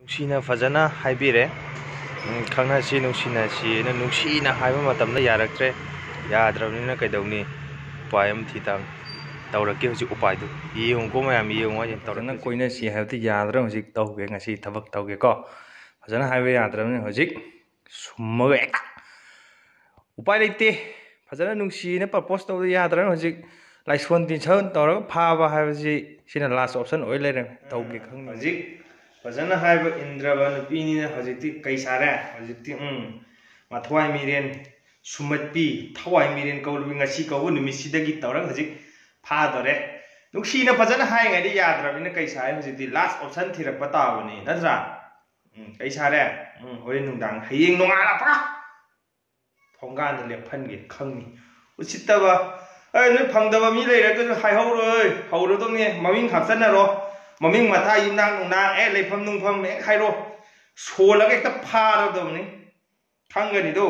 ꯅꯨꯡꯁꯤꯅ ꯐꯖꯅ ꯍꯥꯏꯕꯤꯔꯦ ꯈꯪꯅꯁꯤ ꯅꯨꯡꯁꯤꯅꯁꯤꯅ ꯅꯨꯡꯁꯤꯅ ꯍꯥꯏꯕ ꯃꯇꯝꯗ ꯌꯥꯔꯛꯇ꯭ꯔꯦ ꯌꯥꯗ꯭ꯔꯕꯅꯤꯅ ꯀꯩꯗꯧꯅꯤ ꯎꯄꯥꯏ ꯑꯃ ꯊꯤꯇꯥꯡ ꯇꯧꯔꯛꯀꯦ ꯍꯧꯖꯤꯛ ꯎꯄꯥꯏꯗꯣ ꯌꯦꯡꯉꯨꯀꯣ ꯃꯌꯥꯝ ꯌꯦꯡꯉꯣ ꯑꯩ ꯇꯧꯔꯛꯅ ꯀꯣꯏꯅꯁꯤ ꯍꯥꯏꯕꯗꯤ ꯌꯥꯗ꯭ꯔ ꯍꯧꯖꯤꯛ ꯇꯧꯒꯦ ꯉꯁꯤ ꯊꯕꯛ ꯇꯧꯒꯦꯀꯣ ꯐꯖꯅ ꯍꯥꯏꯕ ꯌꯥꯗ꯭ꯔꯕꯅꯤꯅ ꯍꯧꯖꯤꯛ ꯁꯨꯝꯃꯒ ꯍꯦꯛꯇ ꯎꯄꯥꯏ ꯂꯩꯇꯦ ꯐꯖꯅ ꯅꯨꯡꯁꯤꯅ ꯄꯔꯄꯣꯁ ꯇꯧꯕ ꯌꯥꯗ꯭ꯔꯅ ꯍꯧꯖꯤꯛ ꯂꯥꯏꯁꯣꯟ ꯇꯤꯟꯁꯣꯟ ꯇꯧꯔꯒ ꯐꯥꯕ ꯍꯥꯏꯕꯁꯤ ꯁꯤꯅ ꯂꯥꯁ ꯑꯣꯞꯁꯟ ꯑꯣꯏ ꯂꯩꯔꯦ ꯇꯧꯒꯦ ꯈꯪꯗꯦ ꯍꯧꯖꯤꯛ ꯐꯖꯅ ꯍꯥꯏꯕ ꯏꯟꯗ꯭ꯔꯕ ꯅꯨꯄꯤꯅꯤꯅ ꯍꯧꯖꯤꯛꯇꯤ ꯀꯩ ꯁꯥꯔꯦ ꯍꯧꯖꯤꯛꯇꯤ ꯎꯝ ꯃꯊꯋꯥꯏ ꯃꯤꯔꯦꯟ ꯁꯨꯝꯃꯠꯄꯤ ꯊꯋꯥꯏ ꯃꯤꯔꯦꯟ ꯀꯧꯔꯕꯤ ꯉꯁꯤ ꯀꯧꯕ ꯅꯨꯃꯤꯠꯁꯤꯗꯒꯤ ꯇꯧꯔꯒ ꯍꯧꯖꯤꯛ ꯐꯥꯗꯣꯔꯦ ꯅꯨꯡꯁꯤꯅ ꯐꯖꯅ ꯍꯥꯏꯉꯩꯗꯤ ꯌꯥꯗ꯭ꯔꯕꯅꯤꯅ ꯀꯩ ꯁꯥꯔꯦ ꯍꯧꯖꯤꯛꯇꯤ ꯂꯥꯁ ꯑꯣꯞꯁꯟ ꯊꯤꯔꯛꯄ ꯇꯥꯕꯅꯤ ꯅꯠꯇ꯭ꯔꯥ ꯎꯝ ꯀꯩ ꯁꯥꯔꯦ ꯎꯝ ꯍꯣꯔꯦꯟ ꯅꯨꯡꯗꯥꯡ ꯍꯌꯦꯡ ꯅꯣꯡꯉꯥꯜꯂꯛꯄ ꯊꯣꯡꯒꯥꯟꯗ ꯂꯦꯞꯍꯟꯒꯦ ꯈꯪꯅꯤ ꯎꯁꯤꯠꯇꯕ ꯑꯩ ꯅꯣꯏ ꯐꯪꯗꯕ ꯃꯤ ꯂꯩꯔꯒꯁꯨ ꯍꯥꯏꯍꯧꯔꯣꯏ ꯍꯧꯔꯗꯧꯅꯦ ꯃꯃꯤꯡ ꯍꯥꯞꯆꯟꯅꯔꯣ ꯃꯃꯤꯡ ꯃꯊꯥ ꯌꯨꯝꯅꯥꯛ ꯅꯨꯡꯅꯥꯛ ꯑꯦ ꯂꯩꯐꯝ ꯅꯨꯡꯐꯝ ꯍꯦꯛ ꯍꯥꯏꯔꯣ ꯁꯣꯜꯂꯒ ꯍꯦꯛꯇ ꯐꯥꯔꯗꯕꯅꯤ ꯈꯪꯒꯅꯤꯗꯣ